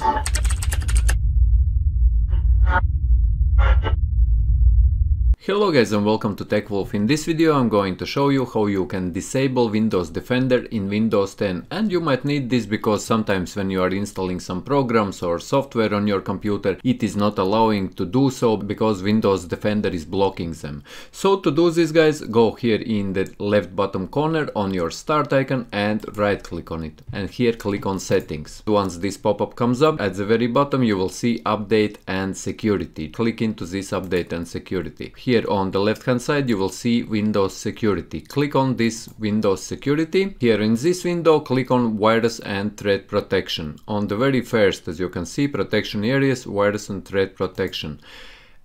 Bye. Hello guys and welcome to TechWolf. In this video I'm going to show you how you can disable Windows Defender in Windows 10 and you might need this because sometimes when you are installing some programs or software on your computer it is not allowing to do so because Windows Defender is blocking them. So to do this guys go here in the left bottom corner on your start icon and right click on it and here click on settings. Once this pop-up comes up at the very bottom you will see update and security. Click into this update and security. Here here on the left hand side you will see Windows Security. Click on this Windows Security. Here in this window click on Virus and Threat Protection. On the very first as you can see protection areas, virus and threat protection.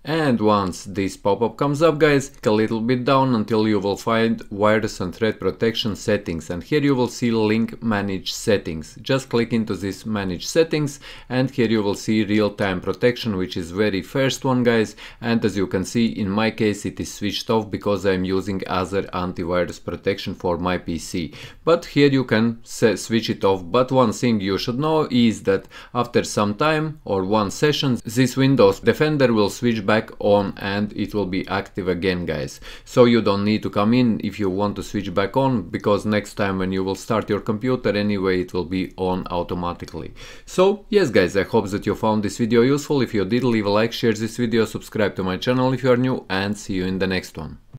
And once this pop-up comes up guys, click a little bit down until you will find virus and threat protection settings and here you will see link manage settings. Just click into this manage settings and here you will see real-time protection which is very first one guys and as you can see in my case it is switched off because I'm using other antivirus protection for my PC. But here you can switch it off but one thing you should know is that after some time or one session this Windows Defender will switch back back on and it will be active again guys. So you don't need to come in if you want to switch back on because next time when you will start your computer anyway it will be on automatically. So yes guys i hope that you found this video useful. If you did leave a like share this video subscribe to my channel if you are new and see you in the next one